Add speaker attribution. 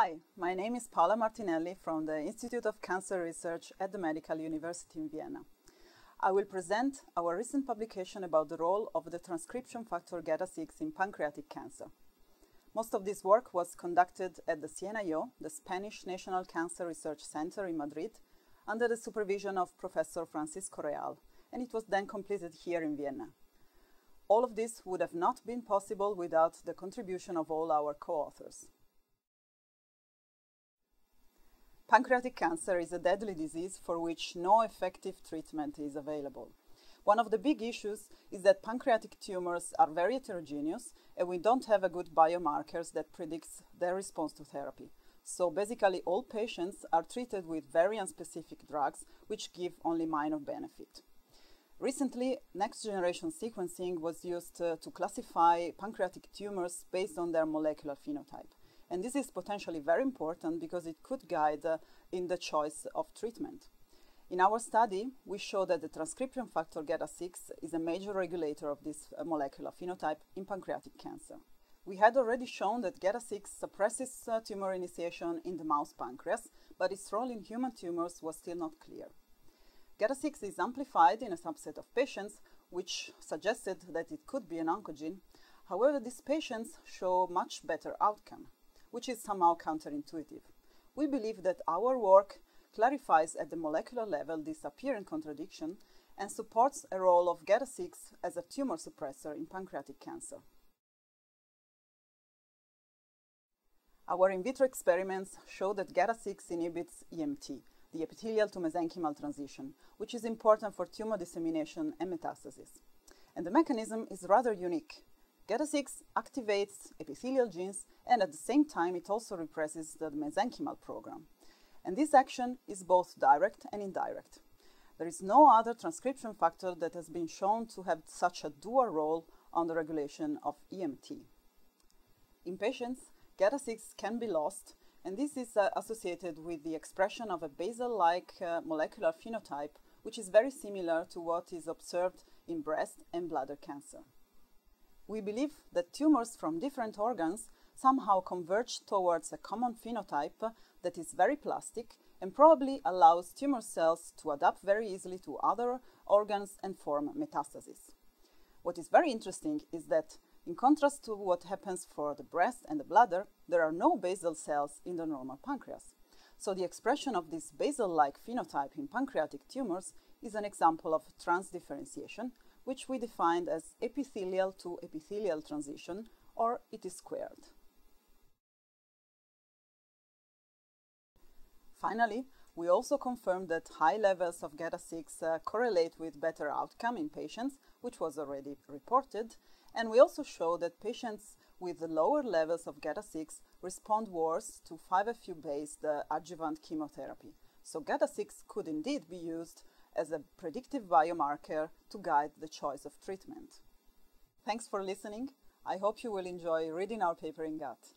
Speaker 1: Hi, my name is Paola Martinelli from the Institute of Cancer Research at the Medical University in Vienna. I will present our recent publication about the role of the transcription factor GATA6 in pancreatic cancer. Most of this work was conducted at the CNIO, the Spanish National Cancer Research Center in Madrid, under the supervision of Professor Francisco Real, and it was then completed here in Vienna. All of this would have not been possible without the contribution of all our co-authors. Pancreatic cancer is a deadly disease for which no effective treatment is available. One of the big issues is that pancreatic tumors are very heterogeneous and we don't have a good biomarkers that predicts their response to therapy. So basically all patients are treated with very unspecific drugs which give only minor benefit. Recently, next generation sequencing was used uh, to classify pancreatic tumors based on their molecular phenotype. And this is potentially very important because it could guide uh, in the choice of treatment. In our study, we show that the transcription factor GATA6 is a major regulator of this uh, molecular phenotype in pancreatic cancer. We had already shown that GATA6 suppresses uh, tumor initiation in the mouse pancreas, but its role in human tumors was still not clear. GATA6 is amplified in a subset of patients, which suggested that it could be an oncogene. However, these patients show much better outcome which is somehow counterintuitive. We believe that our work clarifies at the molecular level this apparent contradiction and supports a role of GATA6 as a tumor suppressor in pancreatic cancer. Our in vitro experiments show that GATA6 inhibits EMT, the epithelial to mesenchymal transition, which is important for tumor dissemination and metastasis. And the mechanism is rather unique. GATA6 activates epithelial genes and at the same time it also represses the mesenchymal program. And this action is both direct and indirect. There is no other transcription factor that has been shown to have such a dual role on the regulation of EMT. In patients, GATA6 can be lost, and this is uh, associated with the expression of a basal-like uh, molecular phenotype, which is very similar to what is observed in breast and bladder cancer. We believe that tumors from different organs somehow converge towards a common phenotype that is very plastic and probably allows tumor cells to adapt very easily to other organs and form metastasis. What is very interesting is that in contrast to what happens for the breast and the bladder, there are no basal cells in the normal pancreas. So the expression of this basal-like phenotype in pancreatic tumors is an example of transdifferentiation, which we defined as epithelial to epithelial transition, or it is squared. Finally, we also confirmed that high levels of GATA6 uh, correlate with better outcome in patients, which was already reported, and we also show that patients with lower levels of GATA6 respond worse to 5-FU-based uh, adjuvant chemotherapy. So GATA6 could indeed be used as a predictive biomarker to guide the choice of treatment. Thanks for listening. I hope you will enjoy reading our paper in Gut.